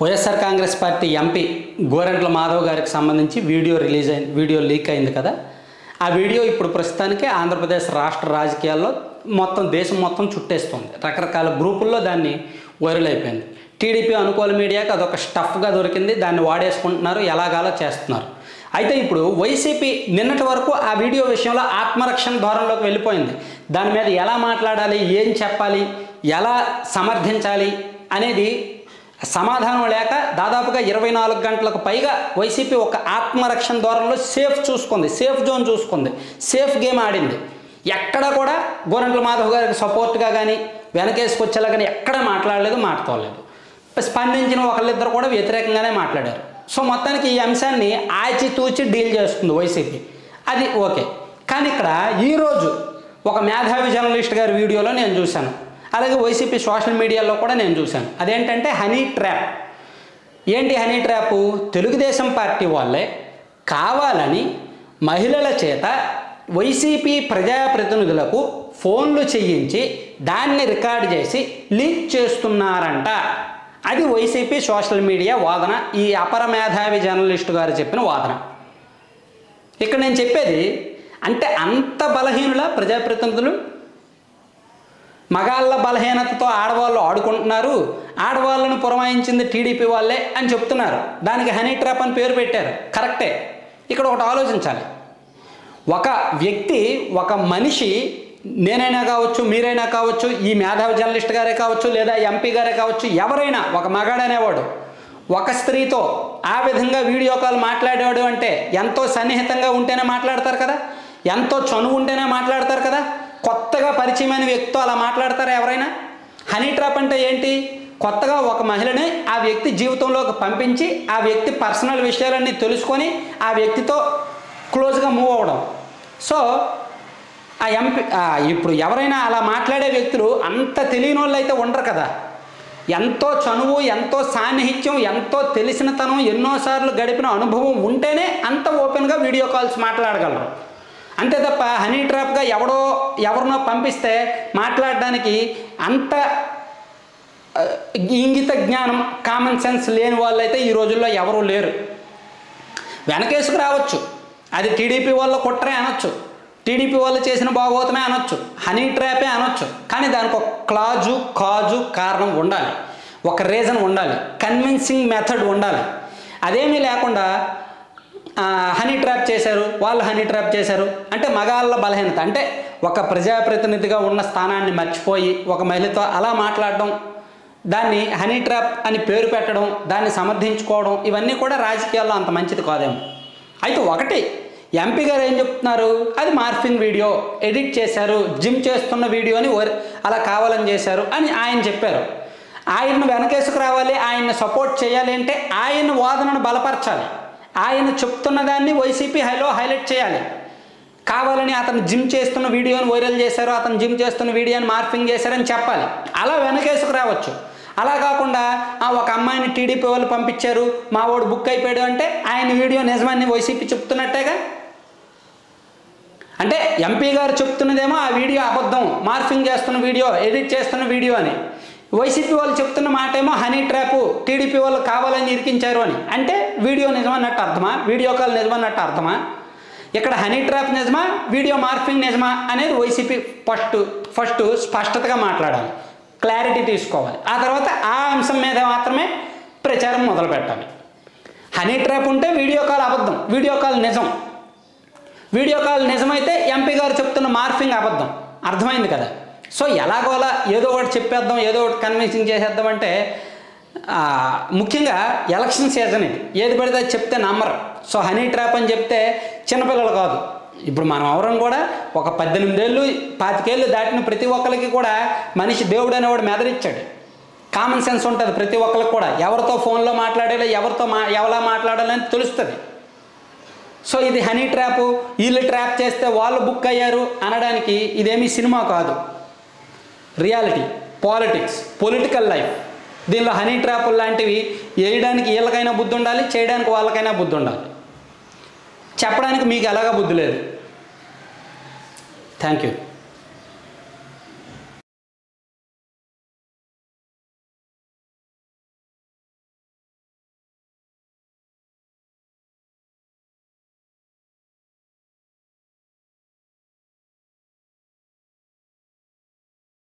YSR Congress party MP Gorantla Madhav గారికి సంబంధించి video release అయింది వీడియో లీక్ అయింది కదా. ఆ వీడియో ఇప్పుడు ప్రస్తుతానికి ఆంధ్రప్రదేశ్ రాష్ట్ర రాజకీయాల్లో మొత్తం దేశం మొత్తం చుట్టేస్తుంది. రకరకాల గ్రూపుల్లో దాన్ని వైరల్ అయిపోయింది. టీడీపీ అనుకూల మీడియాకి అదొక స్టఫ్గా దొరికింది దాన్ని వాడేసుకుంటున్నారు ఎలాగాలో చేస్తున్నారు. అయితే ఇప్పుడు వైసీపీ నిన్నటి వరకు ఆ వీడియో విషయంలో ఆత్మరక్షణ ధోరణిలోకి వెళ్ళిపోయింది. దాని మీద ఎలా మాట్లాడాలి ఏం చెప్పాలి ఎలా సమర్థించాలి అనేది సమాధానం లేక దాదాపుగా ఇరవై నాలుగు గంటలకు పైగా వైసీపీ ఒక ఆత్మరక్షణ ధోరణిలో సేఫ్ చూసుకుంది సేఫ్ జోన్ చూసుకుంది సేఫ్ గేమ్ ఆడింది. ఎక్కడ కూడా గోరంట్ల మాధవ్ గారికి సపోర్ట్గా కానీ వెనకేసుకొచ్చేలా కానీ ఎక్కడ మాట్లాడలేదు మాట్లాడలేదు. స్పందించిన ఒకళ్ళిద్దరు కూడా వ్యతిరేకంగానే మాట్లాడారు. సో మొత్తానికి ఈ అంశాన్ని ఆచితూచి డీల్ చేస్తుంది వైసీపీ. అది ఓకే. కానీ ఇక్కడ ఈరోజు ఒక మేధావి జర్నలిస్ట్ గారి వీడియోలో నేను చూశాను. అలాగే వైసీపీ సోషల్ మీడియాలో కూడా నేను చూశాను. అదేంటంటే హనీ ట్రాప్. ఏంటి హనీ ట్రాప్? తెలుగుదేశం పార్టీ వాళ్ళే కావాలని మహిళల చేత వైసీపీ ప్రజాప్రతినిధులకు ఫోన్లు చేయించి దాన్ని రికార్డ్ చేసి లీక్ చేస్తున్నారంట. అది వైసీపీ సోషల్ మీడియా వాదన. ఈ అపర మేధావి జర్నలిస్టు గారు చెప్పిన వాదన. ఇక్కడ నేను చెప్పేది అంటే అంత బలహీనుల ప్రజాప్రతినిధులు మగాళ్ళ బలహీనతతో ఆడవాళ్ళు ఆడుకుంటున్నారు ఆడవాళ్ళను పురమాయించింది టీడీపీ వాళ్ళే అని చెప్తున్నారు. దానికి హనీ ట్రాప్ అని పేరు పెట్టారు. కరెక్టే. ఇక్కడ ఒకటి ఆలోచించాలి. ఒక వ్యక్తి ఒక మనిషి నేనైనా కావచ్చు మీరైనా కావచ్చు ఈ మేధావి జర్నలిస్ట్ గారే కావచ్చు లేదా ఎంపీ గారే కావచ్చు ఎవరైనా ఒక మగాడనేవాడు ఒక స్త్రీతో ఆ విధంగా వీడియో కాల్ మాట్లాడేవాడు అంటే ఎంతో సన్నిహితంగా ఉంటేనే మాట్లాడతారు కదా? ఎంతో చనువు ఉంటేనే మాట్లాడతారు కదా? కొత్తగా పరిచయమైన వ్యక్తితో అలా మాట్లాడతారా ఎవరైనా? హనీ ట్రాప్ అంటే ఏంటి? కొత్తగా ఒక మహిళని ఆ వ్యక్తి జీవితంలోకి పంపించి ఆ వ్యక్తి పర్సనల్ విషయాలన్నీ తెలుసుకొని ఆ వ్యక్తితో క్లోజ్గా మూవ్ అవ్వడం. సో ఆ ఎంపీ ఇప్పుడు ఎవరైనా అలా మాట్లాడే వ్యక్తులు అంత తెలియని వాళ్ళు అయితే ఉండరు కదా. ఎంతో చనువు ఎంతో సాన్నిహిత్యం ఎంతో తెలిసినతనం ఎన్నోసార్లు గడిపిన అనుభవం ఉంటేనే అంత ఓపెన్గా వీడియో కాల్స్ మాట్లాడగలరు అంతే తప్ప హనీ ట్రాప్గా ఎవడో ఎవరినో పంపిస్తే మాట్లాడడానికి అంత ఇంగిత జ్ఞానం కామన్ సెన్స్ లేని వాళ్ళైతే ఈ రోజుల్లో ఎవరూ లేరు. వెనకేసుకు రావచ్చు. అది టీడీపీ వాళ్ళ కుట్రే అనొచ్చు. టీడీపీ వాళ్ళు చేసిన బాగోతమే అనొచ్చు. హనీ ట్రాపే అనొచ్చు. కానీ దానికి ఒక క్లాజు కాజు కారణం ఉండాలి. ఒక రీజన్ ఉండాలి. కన్విన్సింగ్ మెథడ్ ఉండాలి. అదేమీ లేకుండా హనీ ట్రాప్ చేశారు వాళ్ళు హనీ ట్రాప్ చేశారు. అంటే మగాళ్ళ బలహీనత. అంటే ఒక ప్రజాప్రతినిధిగా ఉన్న స్థానాన్ని మర్చిపోయి ఒక మహిళతో అలా మాట్లాడడం దాన్ని హనీ ట్రాప్ అని పేరు పెట్టడం దాన్ని సమర్థించుకోవడం ఇవన్నీ కూడా రాజకీయాల్లో అంత మంచిది కాదేమో. అయితే ఒకటి ఎంపీ గారు ఏం చెప్తున్నారు? అది మార్ఫింగ్ వీడియో ఎడిట్ చేశారు జిమ్ చేస్తున్న వీడియోని ఓరి- అలా కావాలని చేశారు అని ఆయన చెప్పారు. ఆయన్ను వెనకేసుకు రావాలి ఆయన్ని సపోర్ట్ చేయాలి అంటే ఆయన వాదనను బలపరచాలి. ఆయన చెప్తున్న దాన్ని వైసీపీ హైలో హైలైట్ చేయాలి. కావాలని అతను జిమ్ చేస్తున్న వీడియోని వైరల్ చేశారు అతను జిమ్ చేస్తున్న వీడియోని మార్ఫింగ్ చేశారని చెప్పాలి. అలా వెనకేసుకు రావచ్చు. అలా కాకుండా "ఆ, ఒక అమ్మాయిని టీడీపీ వాళ్ళు పంపించారు మా వాడు బుక్ అయిపోయాడు అంటే ఆయన వీడియో నిజమాన్ని వైసీపీ చెప్తున్నట్టేగా? అంటే ఎంపీ గారు చెప్తున్నదేమో ఆ వీడియో అబద్ధం మార్ఫింగ్ చేస్తున్న వీడియో ఎడిట్ చేస్తున్న వీడియో అని. వైసీపీ వాళ్ళు చెప్తున్న మాట ఏమో హనీ ట్రాప్ టీడీపీ వాళ్ళు కావాలని ఇరికించారు అని. అంటే వీడియో నిజమన్నట్టు అర్థమా? వీడియో కాల్ నిజమన్నట్టు అర్థమా? ఇక్కడ హనీ ట్రాప్ నిజమా? వీడియో మార్ఫింగ్ నిజమా? అనేది వైసీపీ ఫస్ట్ ఫస్ట్ స్పష్టతగా మాట్లాడాలి. క్లారిటీ తీసుకోవాలి. ఆ తర్వాత ఆ అంశం మీద మాత్రమే ప్రచారం మొదలు పెట్టాలి. హనీ ట్రాప్ ఉంటే వీడియో కాల్ అబద్ధం. వీడియో కాల్ నిజం. వీడియో కాల్ నిజమైతే ఎంపీ గారు చెప్తున్న మార్ఫింగ్ అబద్ధం. అర్థమైంది కదా? సో ఎలాగోలా ఏదో ఒకటి చెప్పేద్దాం ఏదో ఒకటి కన్విన్సింగ్ చేసేద్దాం అంటే ముఖ్యంగా ఎలక్షన్ సీజన్ ఇది. ఏది పడితే అది చెప్తే నమ్మరు. సో హనీ ట్రాప్ అని చెప్తే చిన్నపిల్లలు కాదు. ఇప్పుడు మనం ఎవరం కూడా ఒక పద్దెనిమిదేళ్ళు పాతికేళ్ళు దాటిన ప్రతి ఒక్కరికి కూడా మనిషి దేవుడు అనేవాడు మెదరిచ్చాడు. కామన్ సెన్స్ ఉంటుంది ప్రతి ఒక్కరికి కూడా. ఎవరితో ఫోన్లో మాట్లాడాలి ఎవరితో మా ఎవలా మాట్లాడాలని తెలుస్తుంది. సో ఇది హనీ ట్రాప్ వీళ్ళు ట్రాప్ చేస్తే వాళ్ళు బుక్ అయ్యారు అనడానికి ఇదేమీ సినిమా కాదు. Reality politics political life. దీనిలో హనీ ట్రాప్ లాంటివి వేయడానికి వీళ్ళకైనా బుద్ధి ఉండాలి చేయడానికి వాళ్ళకైనా బుద్ధి ఉండాలి. చెప్పడానికి మీకు ఎలాగా బుద్ధి లేదు. Thank you.